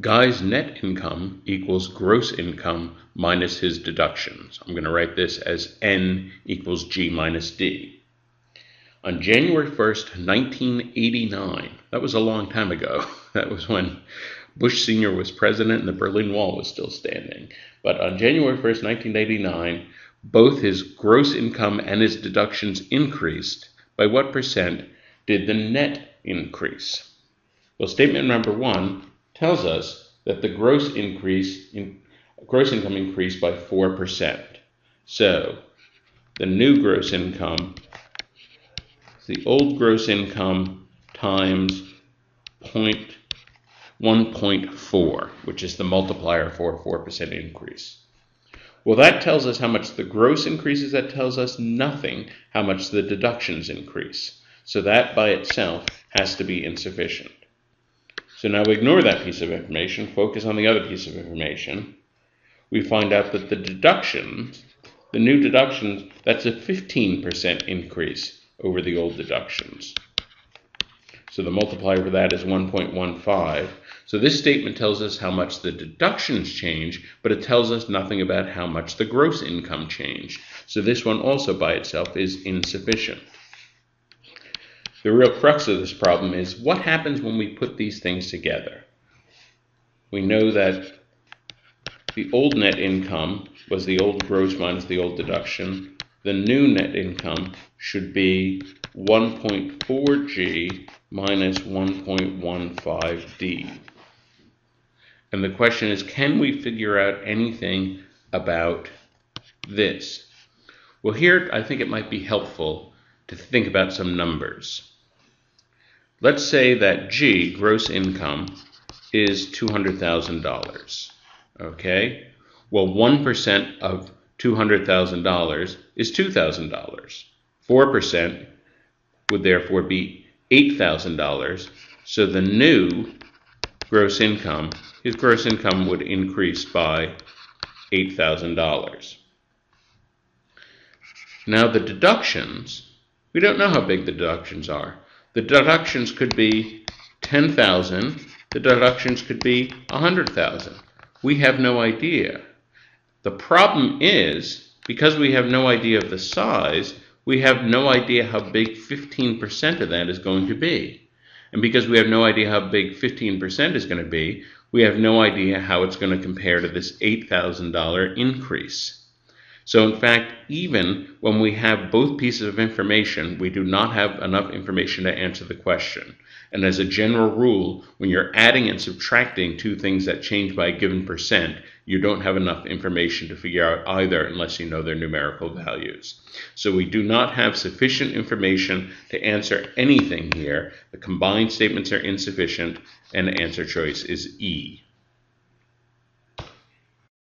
Guy's net income equals gross income minus his deductions. I'm going to write this as N equals G minus D. On January 1st, 1989, that was a long time ago. That was when Bush Sr. was president and the Berlin Wall was still standing. But on January 1st, 1989, both his gross income and his deductions increased. By what percent did the net increase? Well, statement number one tells us that the gross increase in gross income increased by 4%. So the new gross income is the old gross income times point 1.4, which is the multiplier for a 4% increase. Well, that tells us how much the gross increases. That tells us nothing how much the deductions increase. So that by itself has to be insufficient. So now we ignore that piece of information, focus on the other piece of information. We find out that the deductions, the new deductions, that's a 15% increase over the old deductions. So the multiplier for that is 1.15. So this statement tells us how much the deductions change, but it tells us nothing about how much the gross income changed. So this one also by itself is insufficient. The real crux of this problem is what happens when we put these things together? We know that the old net income was the old gross minus the old deduction. The new net income should be 1.4g minus 1.15d. And the question is, can we figure out anything about this? Well, here I think it might be helpful to think about some numbers. Let's say that G, gross income, is $200,000. Okay? Well, 1% of $200,000 is $2,000. 4% would therefore be $8,000. So the new gross income, his gross income would increase by $8,000. Now the deductions, we don't know how big the deductions are. The deductions could be 10,000. The deductions could be 100,000. We have no idea. The problem is, because we have no idea of the size, we have no idea how big 15% of that is going to be. And because we have no idea how big 15% is going to be, we have no idea how it's going to compare to this $8,000 increase. So in fact, even when we have both pieces of information, we do not have enough information to answer the question. And as a general rule, when you're adding and subtracting two things that change by a given percent, you don't have enough information to figure out either unless you know their numerical values. So we do not have sufficient information to answer anything here. The combined statements are insufficient, and the answer choice is E.